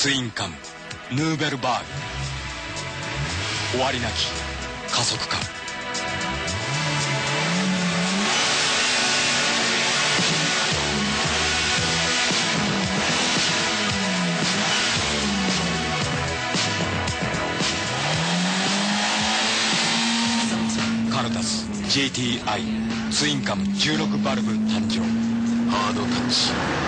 ツインカムヌーベルバーグ。終わりなき加速感カルタス GTI ツインカム16バルブ誕生。ハードタッチ。